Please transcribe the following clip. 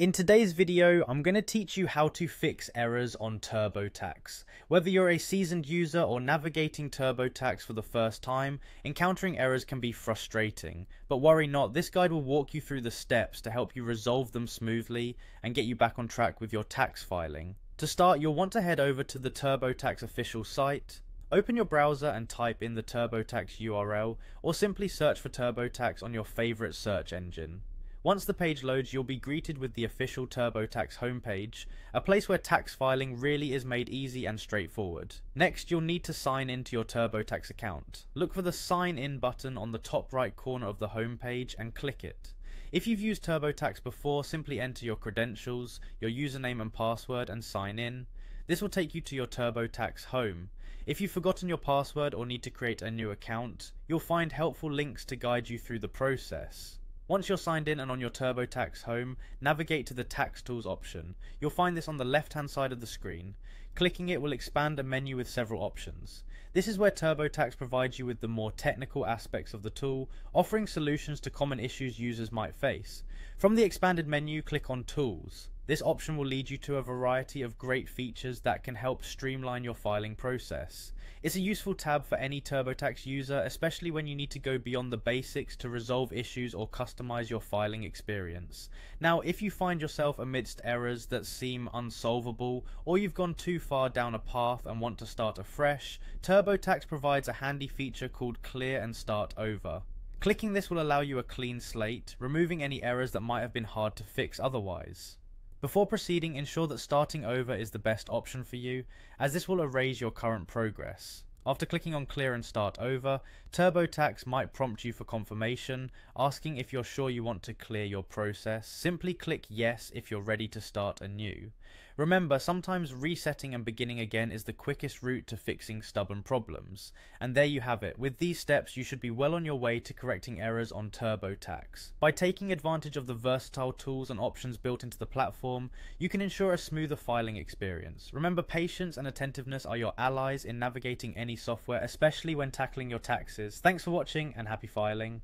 In today's video, I'm going to teach you how to fix errors on TurboTax. Whether you're a seasoned user or navigating TurboTax for the first time, encountering errors can be frustrating. But worry not, this guide will walk you through the steps to help you resolve them smoothly and get you back on track with your tax filing. To start, you'll want to head over to the TurboTax official site, Open your browser and type in the TurboTax URL, or simply search for TurboTax on your favorite search engine. Once the page loads, you'll be greeted with the official TurboTax homepage, a place where tax filing really is made easy and straightforward. Next, you'll need to sign into your TurboTax account. Look for the Sign In button on the top right corner of the homepage and click it. If you've used TurboTax before, simply enter your credentials, your username and password and sign in. This will take you to your TurboTax home. If you've forgotten your password or need to create a new account, you'll find helpful links to guide you through the process. Once you're signed in and on your TurboTax home, navigate to the Tax Tools option. You'll find this on the left hand side of the screen. Clicking it will expand a menu with several options. This is where TurboTax provides you with the more technical aspects of the tool, offering solutions to common issues users might face. From the expanded menu, click on Tools. This option will lead you to a variety of great features that can help streamline your filing process. It's a useful tab for any TurboTax user, especially when you need to go beyond the basics to resolve issues or customize your filing experience. Now, if you find yourself amidst errors that seem unsolvable, or you've gone too far down a path and want to start afresh, TurboTax provides a handy feature called Clear and Start Over. Clicking this will allow you a clean slate, removing any errors that might have been hard to fix otherwise. Before proceeding, ensure that starting over is the best option for you, as this will erase your current progress. After clicking on clear and start over, TurboTax might prompt you for confirmation, asking if you're sure you want to clear your process. Simply click yes if you're ready to start anew. Remember, sometimes resetting and beginning again is the quickest route to fixing stubborn problems. And there you have it. With these steps, you should be well on your way to correcting errors on TurboTax. By taking advantage of the versatile tools and options built into the platform, you can ensure a smoother filing experience. Remember, patience and attentiveness are your allies in navigating any software, especially when tackling your taxes. Thanks for watching and happy filing.